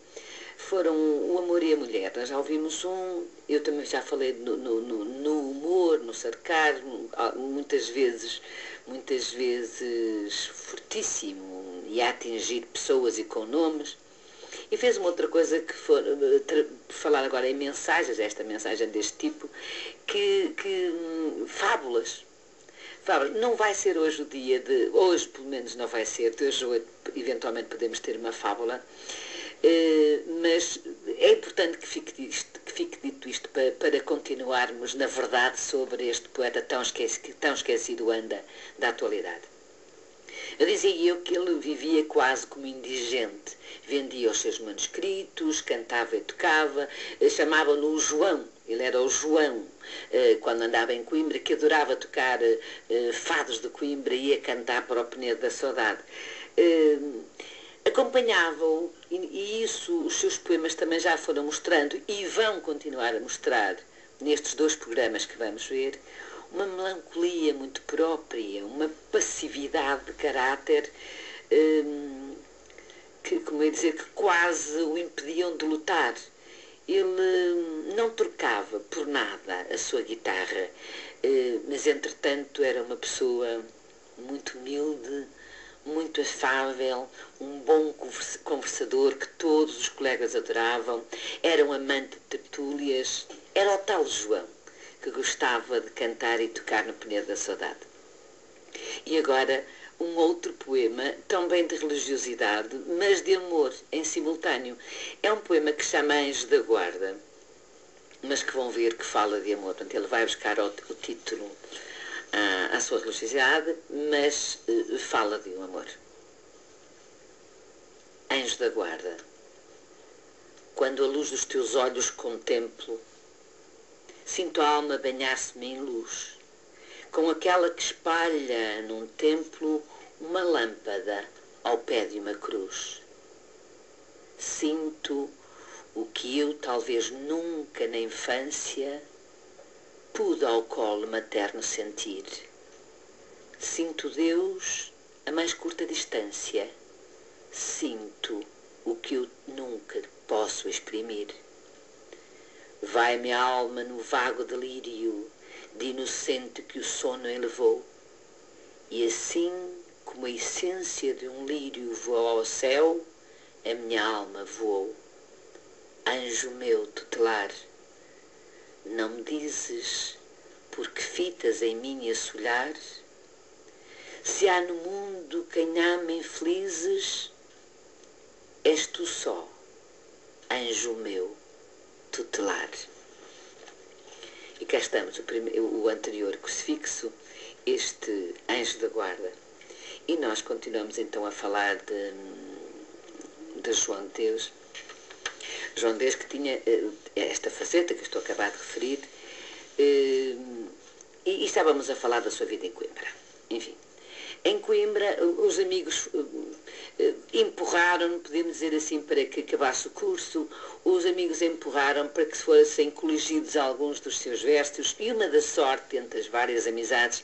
[SPEAKER 2] foram o amor e a mulher. Nós já ouvimos um, eu também já falei no, no, no humor, no sarcasmo, muitas vezes, muitas vezes fortíssimo e a atingir pessoas e com nomes. E fez uma outra coisa que for, falar agora em mensagens, esta mensagem deste tipo, que, que hum, fábulas. Fábulas. Não vai ser hoje o dia de, hoje pelo menos não vai ser, de hoje eventualmente podemos ter uma fábula, eh, mas é importante que fique, isto, que fique dito isto para, para, continuarmos, na verdade, sobre este poeta tão esquecido, tão esquecido anda da atualidade. Dizia eu que ele vivia quase como indigente. Vendia os seus manuscritos, cantava e tocava, eh, chamavam-no o João. Ele era o João, eh, quando andava em Coimbra, que adorava tocar fados de Coimbra e ia cantar para o Penedo da Saudade acompanhava-o e, isso os seus poemas também já foram mostrando e vão continuar a mostrar nestes dois programas que vamos ver uma melancolia muito própria, uma passividade de caráter hum, que, como é dizer, que quase o impediam de lutar. Ele hum, não trocava por nada a sua guitarra, hum, mas entretanto era uma pessoa muito humilde, muito afável, um bom conversador que todos os colegas adoravam, era um amante de tertúlias, era o tal João que gostava de cantar e tocar no Penedo da Saudade. E agora um outro poema, também de religiosidade, mas de amor em simultâneo. É um poema que chama Anjo da Guarda, mas que vão ver que fala de amor. Portanto, ele vai buscar o, o título à, à sua religiosidade, mas uh, fala de um amor. Anjo da guarda, quando a luz dos teus olhos contemplo, sinto a alma banhar-se-me em luz, com aquela que espalha num templo uma lâmpada ao pé de uma cruz. Sinto o que eu talvez nunca na infância pude ao colo materno sentir. Sinto Deus a mais curta distância. Sinto o que eu nunca posso exprimir. Vai-me a alma no vago delírio de inocente que o sono elevou, e assim como a essência de um lírio voou ao céu, a minha alma voou. Anjo meu tutelar, não me dizes porque fitas em mim esse olhar? Se há no mundo quem ama infelizes, és tu só, anjo meu, tutelar. E cá estamos, o, primeiro, o anterior crucifixo, este anjo da guarda. E nós continuamos então a falar de, de João de Deus João Deus que tinha uh, esta faceta que estou a acabar de referir uh, e, e, estávamos a falar da sua vida em Coimbra. Enfim, em Coimbra os amigos uh, empurraram, podemos dizer assim, para que acabasse o curso, os amigos empurraram para que fossem coligidos alguns dos seus versos e uma da sorte, entre as várias amizades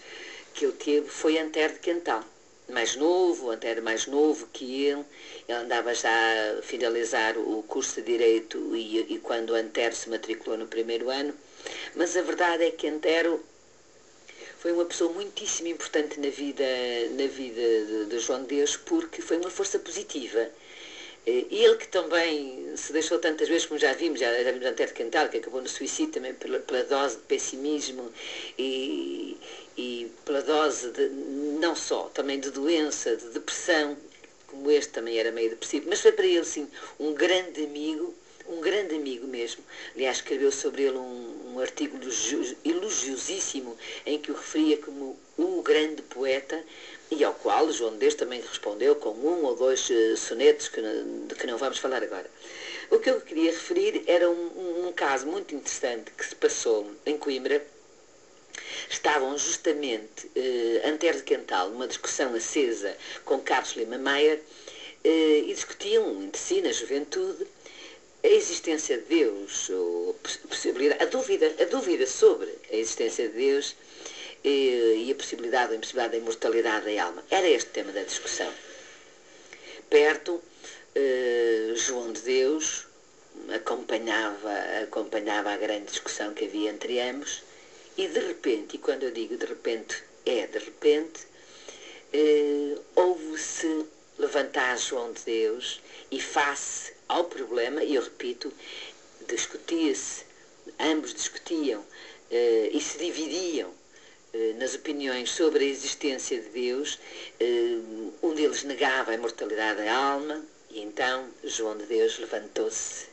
[SPEAKER 2] que ele teve, foi Antero de Quental mais novo, até era mais novo que ele. Ele andava já a finalizar o curso de Direito e, e quando Antero se matriculou no primeiro ano. Mas a verdade é que Antero foi uma pessoa muitíssimo importante na vida, na vida de, de João de Deus porque foi uma força positiva. E ele que também se deixou tantas vezes, como já vimos, já, já vimos Antero Cantal, que acabou no suicídio também pela, pela dose de pessimismo e, e pela dose de, não só, também de doença, de depressão, como este também era meio depressivo, mas foi para ele, sim, um grande amigo, um grande amigo mesmo. Aliás, escreveu sobre ele um, um artigo elogiosíssimo em que o referia como o grande poeta e ao qual João de Deus também respondeu com um ou dois uh, sonetos que, de que não vamos falar agora. O que eu queria referir era um, um caso muito interessante que se passou em Coimbra, estavam justamente eh, Antero de Quental, numa discussão acesa com Carlos Lima Maia, eh, e discutiam entre si, na juventude, a existência de Deus, ou a possibilidade, a dúvida, a dúvida sobre a existência de Deus eh, e a possibilidade ou impossibilidade da imortalidade da alma. Era este o tema da discussão. Perto, eh, João de Deus, acompanhava, acompanhava a grande discussão que havia entre ambos e de repente, e quando eu digo de repente, é de repente, eh, houve-se levantar João de Deus e face ao problema, e eu repito, discutia-se, ambos discutiam eh, e se dividiam eh, nas opiniões sobre a existência de Deus, eh, um deles negava a imortalidade da alma, e então João de Deus levantou-se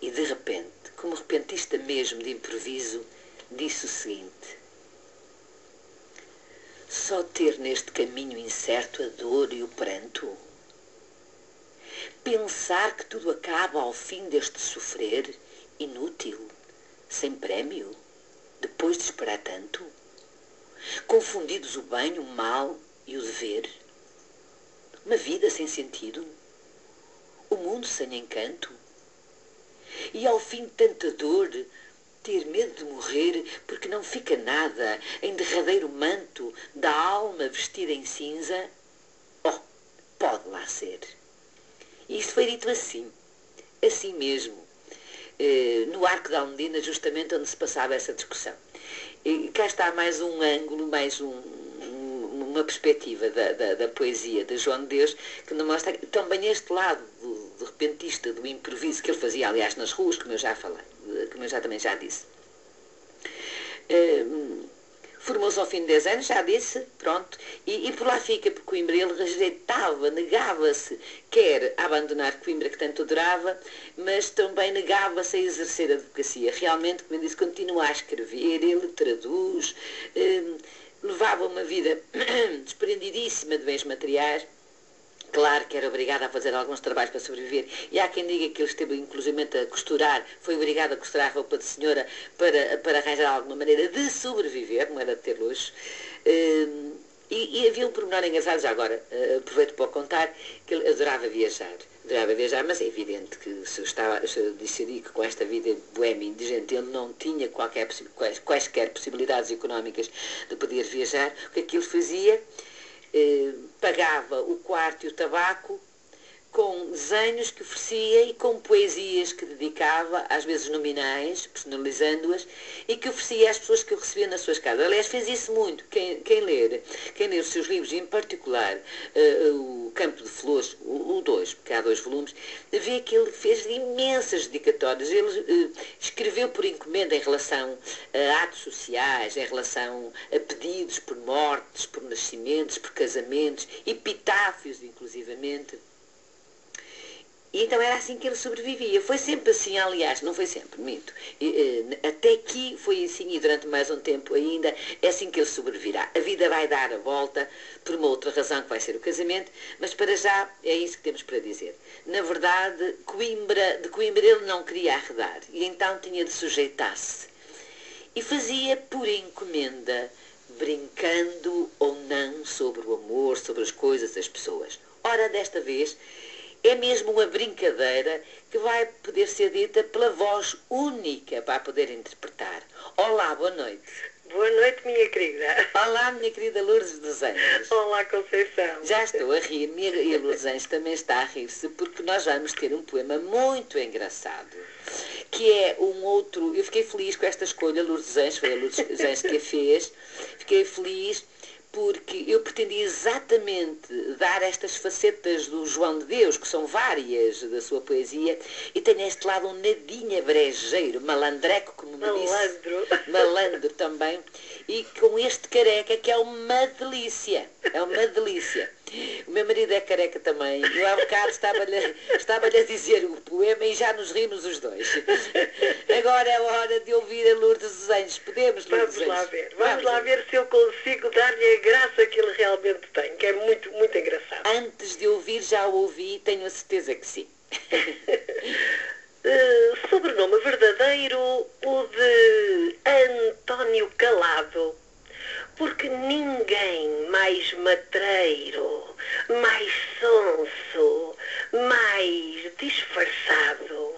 [SPEAKER 2] e de repente, como repentista mesmo de improviso, disse o seguinte: Só ter neste caminho incerto a dor e o pranto? Pensar que tudo acaba ao fim deste sofrer, inútil, sem prémio, depois de esperar tanto? Confundidos o bem, o mal e o dever? Uma vida sem sentido? O mundo sem encanto? E ao fim de tanta dor, ter medo de morrer porque não fica nada em derradeiro manto da alma vestida em cinza? Oh, pode lá ser. E isto foi dito assim, assim mesmo, eh, no Arco da Almedina, justamente onde se passava essa discussão. E cá está mais um ângulo, mais um, uma perspectiva da, da, da, poesia de João de Deus que nos mostra também este lado do, do repentista, do improviso que ele fazia, aliás, nas ruas, como eu já falei, como eu já também já disse. Um, Formou-se ao fim de 10 anos, já disse, pronto, e, e por lá fica, porque Coimbra ele rejeitava, negava-se, quer a abandonar Coimbra, que tanto adorava, mas também negava-se a exercer a advocacia. Realmente, como eu disse, continua a escrever, ele traduz, um, levava uma vida (clears throat) desprendidíssima de bens materiais, Claro que era obrigada a fazer alguns trabalhos para sobreviver. E há quem diga que ele esteve inclusivamente a costurar, foi obrigado a costurar a roupa de senhora para, para arranjar alguma maneira de sobreviver, não era de ter luxo. Uh, e, e, havia um pormenor engraçado, já agora, uh, aproveito para contar, que ele adorava viajar. Adorava viajar, mas é evidente que se eu, estava, se eu que com esta vida boêmia indigente ele não tinha qualquer, quais, quaisquer possibilidades económicas de poder viajar, o que aquilo fazia? Eh, pagava o quarto e o tabaco com desenhos que oferecia e com poesias que dedicava, às vezes nominais, personalizando-as, e que oferecia às pessoas que o recebiam nas suas casas. Aliás, fez isso muito. Quem, quem ler, quem ler os seus livros, em particular uh, o Campo de Flores, o 2, porque há dois volumes, vê que ele fez imensas dedicatórias. Ele uh, escreveu por encomenda em relação a atos sociais, em relação a pedidos por mortes, por nascimentos, por casamentos, epitáfios, inclusivamente. E então era assim que ele sobrevivia. Foi sempre assim, aliás, não foi sempre, minto. Eh, até aqui foi assim e durante mais um tempo ainda é assim que ele sobreviverá. A vida vai dar a volta por uma outra razão que vai ser o casamento, mas para já é isso que temos para dizer. Na verdade, Coimbra, de Coimbra ele não queria arredar e então tinha de sujeitar-se. E fazia por encomenda, brincando ou não sobre o amor, sobre as coisas das pessoas. Ora, desta vez, é mesmo uma brincadeira que vai poder ser dita pela voz única para poder interpretar. Olá, boa noite.
[SPEAKER 6] Boa noite, minha querida.
[SPEAKER 2] Olá, minha querida Lourdes dos Anjos.
[SPEAKER 6] Olá, Conceição.
[SPEAKER 2] Já estou a rir, minha e a Lourdes Anjos também está a rir-se, porque nós vamos ter um poema muito engraçado, que é um outro... Eu fiquei feliz com esta escolha, Lourdes Anjos, foi a Lourdes Anjos que a fez. Fiquei feliz porque eu pretendia exatamente dar estas facetas do João de Deus, que são várias da sua poesia, e tenho este lado um nadinha brejeiro, malandreco, como me
[SPEAKER 6] Malandro.
[SPEAKER 2] disse. Malandro também. E com este careca, que é uma delícia. É uma delícia. O meu marido é careca também. Eu há bocado estava-lhe estava a dizer o poema e já nos rimos os dois. Agora é hora de ouvir a Lourdes dos Anjos. Podemos, Lourdes
[SPEAKER 6] Vamos lá ver. Vamos, Vamos lá ver se eu consigo dar-lhe a graça que ele realmente tem, que é muito, muito engraçado.
[SPEAKER 2] Antes de ouvir, já o ouvi, tenho a certeza que sim. (laughs)
[SPEAKER 6] uh, sobrenome verdadeiro, o de António Calado porque ninguém mais matreiro, mais sonso, mais disfarçado.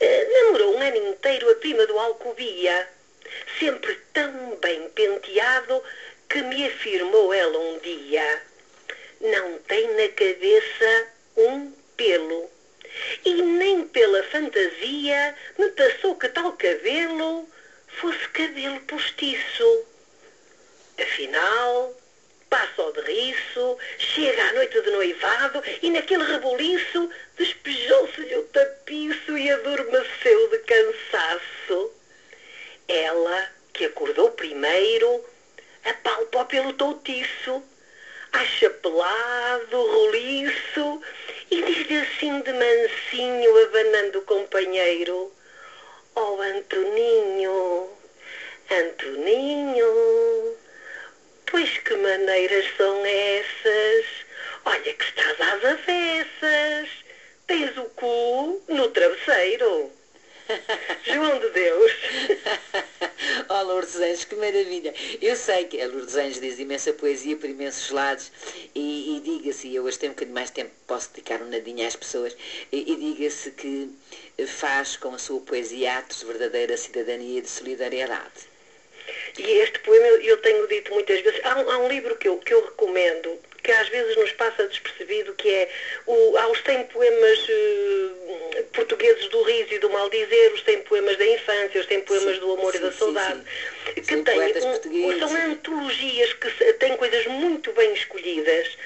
[SPEAKER 6] Eh, namorou um ano inteiro a prima do Alcobia, sempre tão bem penteado que me afirmou ela um dia. Não tem na cabeça um pelo E nem pela fantasia me passou que tal cabelo fosse cabelo postiço. Afinal, passa ao derriço, chega à noite de noivado e naquele reboliço despejou-se-lhe o tapiço e adormeceu de cansaço. Ela, que acordou primeiro, apalpou pelo toutiço, achapelado, roliço, e diz-lhe assim de mansinho, abanando o companheiro, oh, Antoninho, Antoninho, pois que maneiras são essas? Olha que estás às avessas, tens o cu no travesseiro. (laughs) João de Deus. (laughs) (laughs)
[SPEAKER 2] oh, Lourdes Anjos, que maravilha. Eu sei que a Lourdes Anjos diz imensa poesia por imensos lados e, e diga-se, eu hoje tenho um bocadinho mais tempo, posso dedicar um nadinho às pessoas, e, e diga-se que faz com a sua poesia atos de verdadeira cidadania e de solidariedade.
[SPEAKER 6] E este poema eu tenho dito muitas vezes. Há um, há um livro que eu, que eu recomendo, que às vezes nos passa despercebido, que é o, há os 100 poemas uh, portugueses do riso e do maldizer, os 100 poemas da infância, os 100 poemas sim, do amor sim, e da saudade, sim, que têm um, são antologias que têm coisas muito bem escolhidas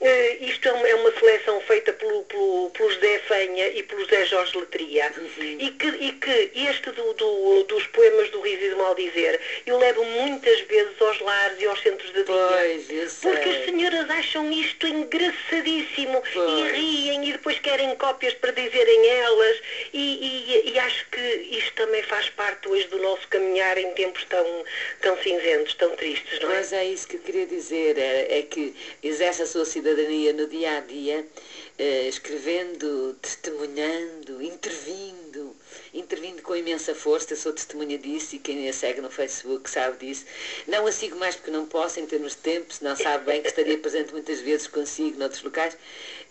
[SPEAKER 6] Uh, isto é uma, é uma, seleção feita pelo, pelo, pelo José Fanha e pelo José Jorge Letria uhum. e, que, e que este do, do, dos poemas do Riso e do Maldizer eu levo muitas vezes aos lares e aos centros de dia.
[SPEAKER 2] Pois,
[SPEAKER 6] porque as senhoras acham isto engraçadíssimo pois. e riem e depois querem cópias para dizerem elas e, e, e, acho que isto também faz parte hoje do nosso caminhar em tempos tão, tão cinzentos, tão tristes, não
[SPEAKER 2] é? Mas é isso que eu queria dizer, é, é que exerce a sua cidade cidadania no dia a dia, eh, escrevendo, testemunhando, intervindo, intervindo com imensa força. Sou testemunha disso e quem a segue no Facebook sabe disso. Não a sigo mais porque não posso, em termos de tempo, não sabe bem que estaria presente muitas vezes consigo noutros locais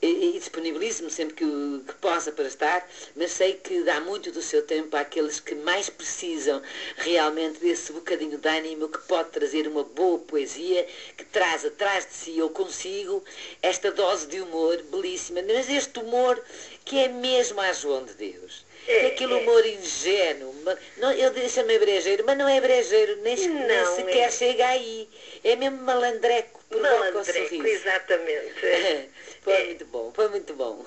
[SPEAKER 2] e, e disponibilizo-me sempre que, que, possa para estar, mas sei que dá muito do seu tempo àqueles que mais precisam realmente desse bocadinho de ânimo que pode trazer uma boa poesia, que traz atrás de si ou consigo esta dose de humor belíssima, mas este humor que é mesmo a João de Deus. É, aquele é. humor ingênuo. Não, eu deixa-me brejeiro, mas não é brejeiro, nem, não, nem sequer é. chega aí. É mesmo malandreco,
[SPEAKER 6] provoca o sorriso. Exatamente. (laughs)
[SPEAKER 2] Foi é. muito bom, foi muito bom.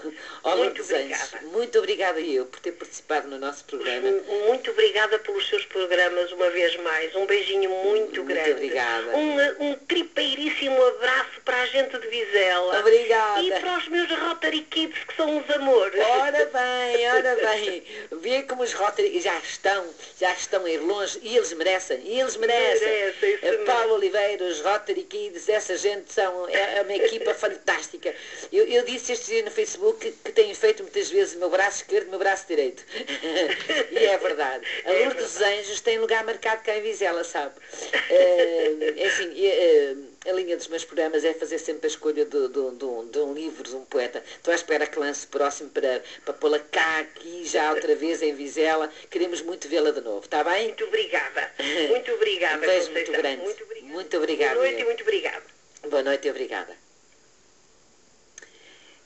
[SPEAKER 2] Muito (laughs) obrigada. muito obrigada eu por ter participado no nosso programa.
[SPEAKER 6] Muito obrigada pelos seus programas uma vez mais. Um beijinho muito, muito grande.
[SPEAKER 2] Muito obrigada.
[SPEAKER 6] Um, um tripeiríssimo abraço para a gente de Vizela.
[SPEAKER 2] Obrigada.
[SPEAKER 6] E para os meus Rotary Kids que são os amores.
[SPEAKER 2] Ora (laughs) bem, ora bem. Vê como os Rotary já estão, já estão a ir longe e eles merecem, e eles merecem.
[SPEAKER 6] Merece,
[SPEAKER 2] Paulo Oliveira, os Rotary Kids, essa gente são, é uma equipa fantástica. Eu, eu disse este dia no Facebook que, que tenho feito muitas vezes o meu braço esquerdo e o meu braço direito. (laughs) e é verdade. A é Lourdes dos Anjos tem lugar marcado cá em Vizela, sabe? Uh, enfim, uh, a linha dos meus programas é fazer sempre a escolha de, de, de, de um livro, de um poeta. Estou à espera que lance próximo para, para pô-la cá, aqui, já outra vez em Vizela. Queremos muito vê-la de novo, está bem?
[SPEAKER 6] Muito obrigada. (laughs) Muito obrigada.
[SPEAKER 2] Um beijo muito grande. Muito, obrigada. muito obrigada.
[SPEAKER 6] Boa noite e muito obrigada.
[SPEAKER 2] Boa noite e obrigada.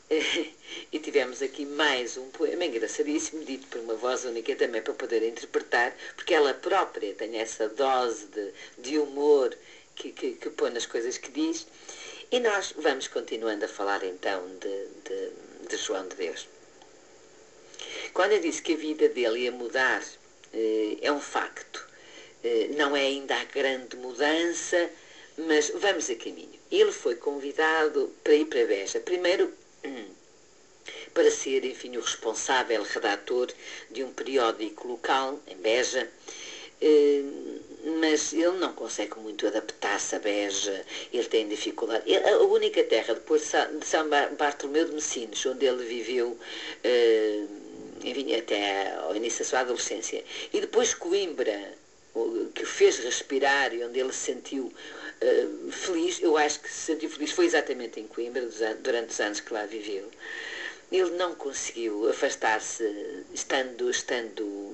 [SPEAKER 2] (laughs) e tivemos aqui mais um poema engraçadíssimo, dito por uma voz única também para poder interpretar, porque ela própria tem essa dose de, de humor que, que, que põe nas coisas que diz. E nós vamos continuando a falar então de, de, de João de Deus. Quando eu disse que a vida dele ia mudar, eh, é um facto. Eh, não é ainda a grande mudança, mas vamos a caminho. Ele foi convidado para ir para Beja. Primeiro, para ser, enfim, o responsável redator de um periódico local, em Beja, eh, mas ele não consegue muito adaptar-se a Beja, ele tem dificuldade. A única terra, depois de São Bartolomeu de Messinos, onde ele viveu, eh, enfim, até ao início da sua adolescência, e depois Coimbra, que o fez respirar e onde ele se sentiu uh, feliz, eu acho que se sentiu feliz foi exatamente em Coimbra, durante os anos que lá viveu. Ele não conseguiu afastar-se, estando, estando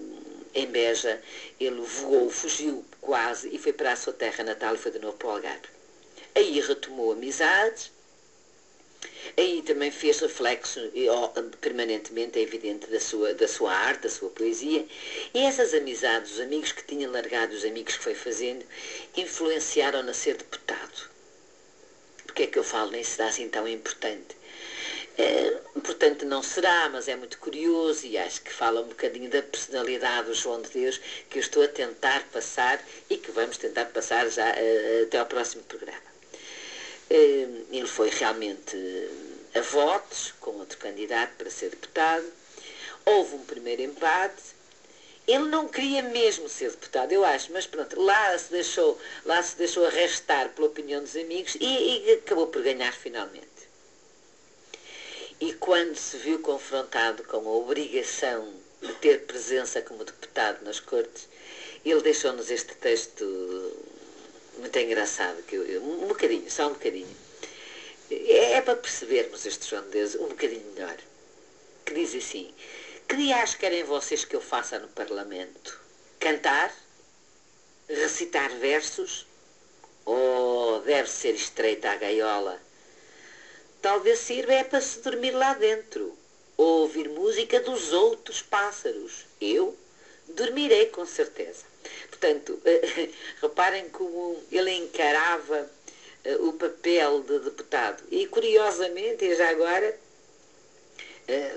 [SPEAKER 2] em Beja, ele voou, fugiu quase e foi para a sua terra natal e foi de novo para o Algarve. Aí retomou amizades, Aí também fez reflexo permanentemente, é evidente, da sua, da sua arte, da sua poesia. E essas amizades, os amigos que tinha largado, os amigos que foi fazendo, influenciaram-no a ser deputado. Porque é que eu falo nem será assim tão importante? É, portanto, não será, mas é muito curioso e acho que fala um bocadinho da personalidade do João de Deus que eu estou a tentar passar e que vamos tentar passar já uh, até ao próximo programa. Uh, ele foi realmente a votos com outro candidato para ser deputado. Houve um primeiro empate. Ele não queria mesmo ser deputado, eu acho, mas pronto, lá se deixou, lá se deixou arrastar pela opinião dos amigos e, e acabou por ganhar finalmente. E quando se viu confrontado com a obrigação de ter presença como deputado nas Cortes, ele deixou-nos este texto muito engraçado, que eu, um bocadinho, só um bocadinho. É, é para percebermos este João de Deus um bocadinho melhor. Que diz assim, que dias querem vocês que eu faça no Parlamento? Cantar? Recitar versos? Ou deve ser estreita a gaiola? Talvez sirva é para se dormir lá dentro, ou ouvir música dos outros pássaros. Eu dormirei com certeza. Portanto, (laughs) reparem como ele encarava eh, o papel de deputado. E curiosamente, e já agora, eh,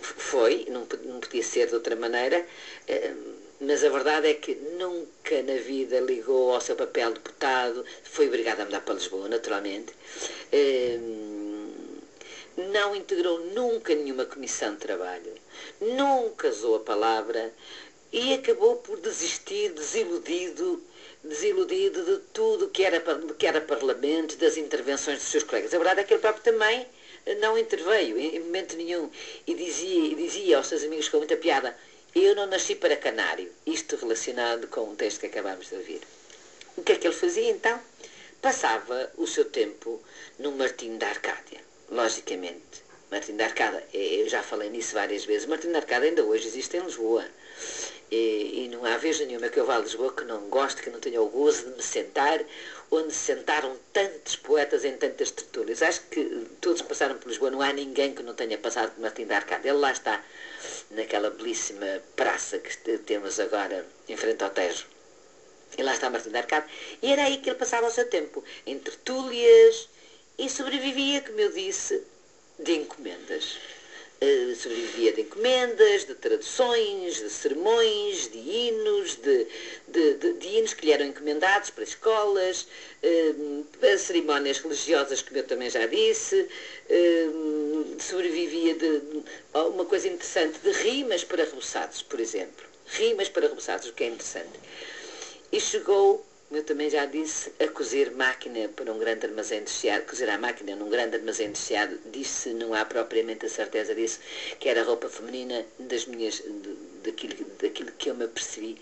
[SPEAKER 2] foi, não, podia ser de outra maneira, eh, mas a verdade é que nunca na vida ligou ao seu papel de deputado, foi obrigado a mudar para Lisboa, naturalmente. Não integrou nunca nenhuma comissão de trabalho, nunca usou a palavra e acabou por desistir, desiludido, desiludido de tudo que era, que era Parlamento, das intervenções dos seus colegas. A verdade é que ele próprio também não interveio em momento nenhum e dizia, dizia aos seus amigos com muita piada eu não nasci para canário. Isto relacionado com o texto que acabamos de ouvir. O que é que ele fazia então? Passava o seu tempo no Martim da Arcádia, logicamente. Martim da Arcada, é, eu já falei nisso várias vezes, Martim da Arcada ainda hoje existe em Lisboa. E, e, não há vez nenhuma que eu vá a Lisboa que não goste, que não tenha o gozo de me sentar onde se sentaram tantos poetas em tantas tertúlias. Acho que todos passaram por Lisboa, não há ninguém que não tenha passado por Martim da Arcada. Ele lá está, naquela belíssima praça que temos agora em frente ao Tejo. E lá está Martim da Arcada. E era aí que ele passava o seu tempo, em tertúlias, e sobrevivia, como eu disse, de encomendas. Uh, sobrevivia de encomendas, de traduções, de sermões, de hinos, de, de, de, de hinos que lhe eram encomendados para escolas, para cerimónias religiosas, como eu também já disse, uh, sobrevivia de uma coisa interessante, de rimas para reboçados, por exemplo. Rimas para reboçados, o que é interessante. E chegou eu também já disse, a cozer máquina para um grande armazém de chiado, cozer a máquina num grande armazém de chiado, disse, não há propriamente a certeza disso, que era roupa feminina das minhas, daquilo, daquilo que eu me apercebi.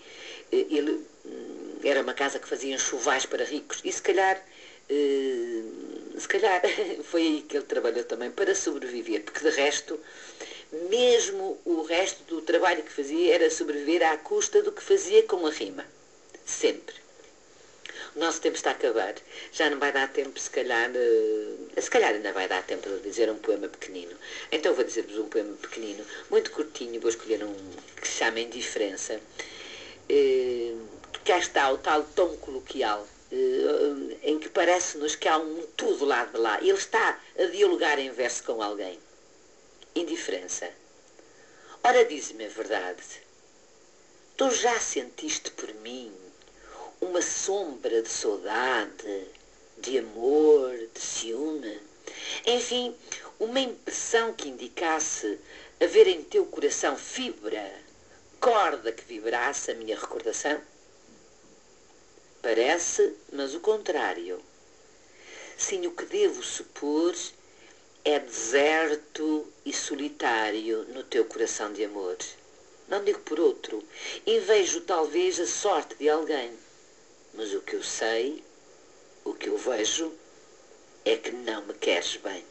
[SPEAKER 2] Eh, ele hum, era uma casa que fazia enxovais para ricos e se calhar eh, se calhar (laughs) foi aí que ele trabalhou também para sobreviver, porque de resto, mesmo o resto do trabalho que fazia era sobreviver à custa do que fazia com a rima. Sempre. O nosso tempo está a acabar. Já não vai dar tempo, se calhar, uh, se calhar ainda vai dar tempo de dizer um poema pequenino. Então vou dizer-vos um poema pequenino, muito curtinho, vou escolher um que se chama Indiferença. Uh, cá está o tal tom coloquial, uh, em que parece-nos que há um tudo lá de lá. Ele está a dialogar em verso com alguém. Indiferença. Ora, diz-me a verdade. Tu já sentiste por mim uma sombra de saudade, de amor, de ciúme. Enfim, uma impressão que indicasse haver em teu coração fibra, corda que vibrasse a minha recordação? Parece, mas o contrário. Sim, o que devo supor é deserto e solitário no teu coração de amor. Não digo por outro, e vejo talvez a sorte de alguém mas o que eu sei, o que eu vejo, é que não me queres bem.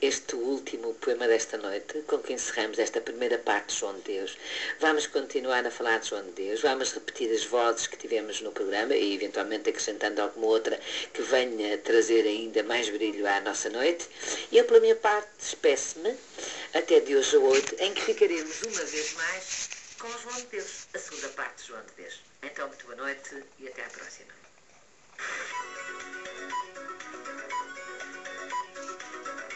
[SPEAKER 2] este último poema desta noite, com que encerramos esta primeira parte de João de Deus. Vamos continuar a falar de João de Deus, vamos repetir as vozes que tivemos no programa e eventualmente acrescentando alguma outra que venha trazer ainda mais brilho à nossa noite. E eu, pela minha parte, despeço-me até de hoje a oito, em que ficaremos uma vez mais com João de Deus, a segunda parte de João de Deus. Então, muito boa noite e até à próxima.